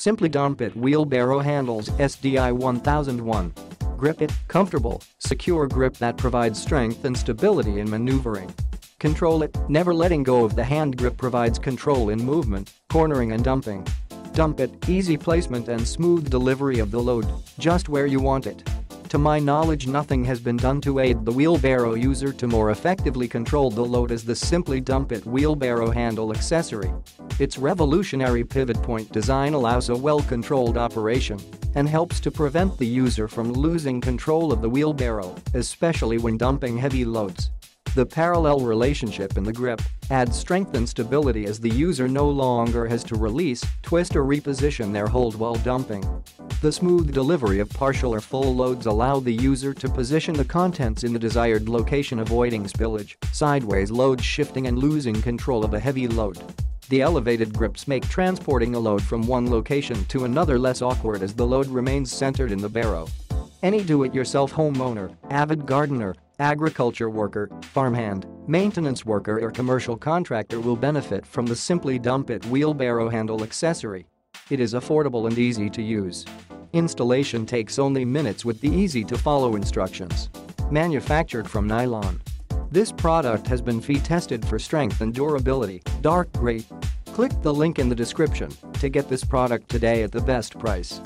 Simply Dump It Wheelbarrow Handles SDI 1001. Grip It, comfortable, secure grip that provides strength and stability in maneuvering. Control it, never letting go of the hand grip provides control in movement, cornering and dumping. Dump it, easy placement and smooth delivery of the load, just where you want it. To my knowledge nothing has been done to aid the wheelbarrow user to more effectively control the load as the Simply Dump It wheelbarrow handle accessory. Its revolutionary pivot point design allows a well-controlled operation and helps to prevent the user from losing control of the wheelbarrow, especially when dumping heavy loads. The parallel relationship in the grip adds strength and stability as the user no longer has to release, twist or reposition their hold while dumping. The smooth delivery of partial or full loads allow the user to position the contents in the desired location avoiding spillage, sideways load shifting and losing control of a heavy load. The elevated grips make transporting a load from one location to another less awkward as the load remains centered in the barrow. Any do-it-yourself homeowner, avid gardener, agriculture worker, farmhand, maintenance worker or commercial contractor will benefit from the Simply Dump It wheelbarrow handle accessory. It is affordable and easy to use. Installation takes only minutes with the easy-to-follow instructions. Manufactured from nylon. This product has been fee tested for strength and durability, dark gray. Click the link in the description to get this product today at the best price.